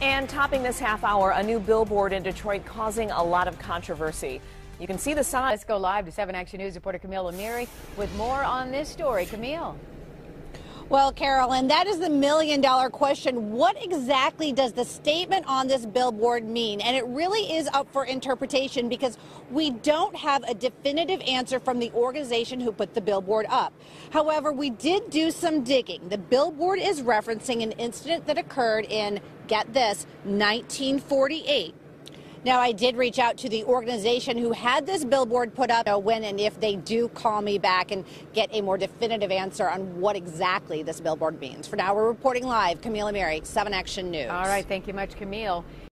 And topping this half hour, a new billboard in Detroit causing a lot of controversy. You can see the sign. Let's go live to 7 Action News reporter Camille Amiri with more on this story. Camille. Well, Carolyn, that is the million dollar question. What exactly does the statement on this billboard mean? And it really is up for interpretation because we don't have a definitive answer from the organization who put the billboard up. However, we did do some digging. The billboard is referencing an incident that occurred in, get this, 1948. Now, I did reach out to the organization who had this billboard put up uh, when and if they do call me back and get a more definitive answer on what exactly this billboard means. For now, we're reporting live. Camille Amiri, 7 Action News. All right. Thank you much, Camille.